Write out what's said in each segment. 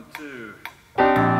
One, two.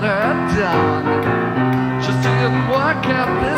what I've. Just didn't work out this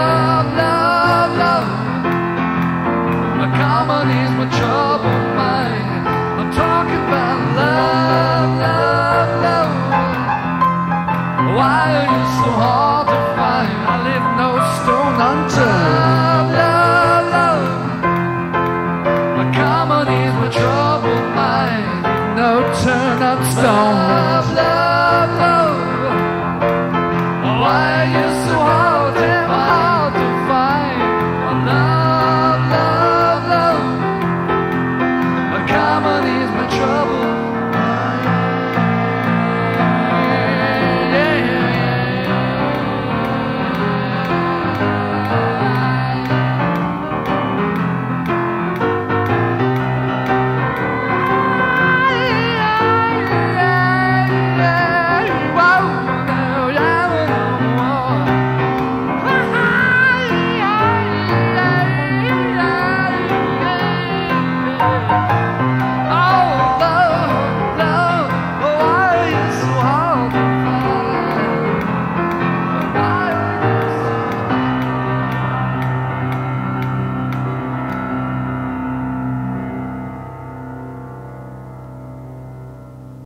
for trouble.